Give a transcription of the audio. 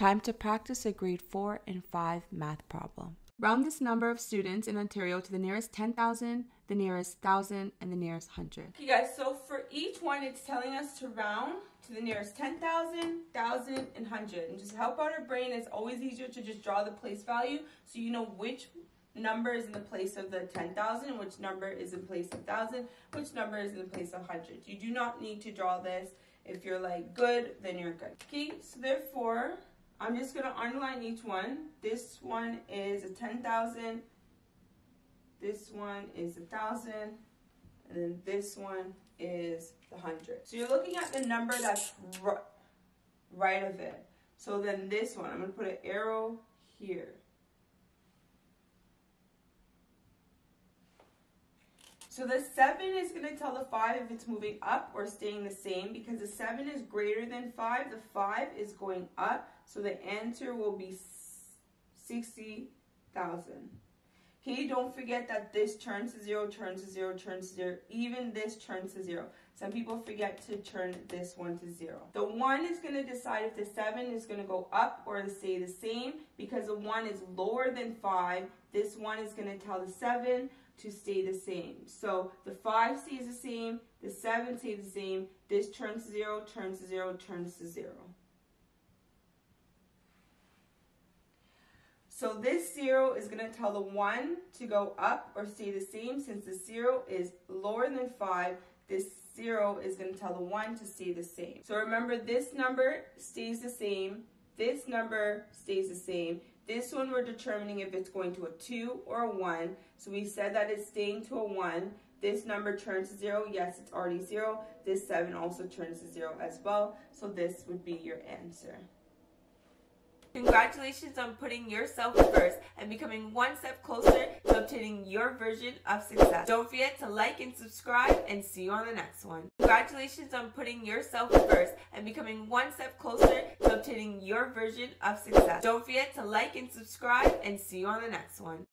Time to practice a grade 4 and 5 math problem. Round this number of students in Ontario to the nearest 10,000, the nearest 1,000, and the nearest 100. Okay guys, so for each one, it's telling us to round to the nearest 10,000, 1,000, and 100. And just help out our brain, it's always easier to just draw the place value so you know which number is in the place of the 10,000, which number is in place of 1,000, which number is in the place of 100. You do not need to draw this. If you're like good, then you're good. Okay, so therefore, I'm just going to underline each one. This one is a 10,000. This one is a 1,000. And then this one is the 100. So you're looking at the number that's right of it. So then this one, I'm going to put an arrow here. So the 7 is going to tell the 5 if it's moving up or staying the same because the 7 is greater than 5. The 5 is going up. So the answer will be 60,000. Okay, don't forget that this turns to 0, turns to 0, turns to 0. Even this turns to 0. Some people forget to turn this one to 0. The 1 is going to decide if the 7 is going to go up or stay the same because the 1 is lower than 5. This 1 is going to tell the 7 to stay the same. So the 5 stays the same, the 7 stays the same, this turns to 0, turns to 0, turns to 0. So this 0 is going to tell the 1 to go up or stay the same. Since the 0 is lower than 5, this 0 is going to tell the 1 to stay the same. So remember, this number stays the same. This number stays the same. This one we're determining if it's going to a 2 or a 1. So we said that it's staying to a 1. This number turns to 0. Yes, it's already 0. This 7 also turns to 0 as well. So this would be your answer. Congratulations on putting yourself first and becoming one step closer to obtaining your version of success. Don't forget to like and subscribe and see you on the next one. Congratulations on putting yourself first and becoming one step closer to obtaining your version of success. Don't forget to like and subscribe and see you on the next one.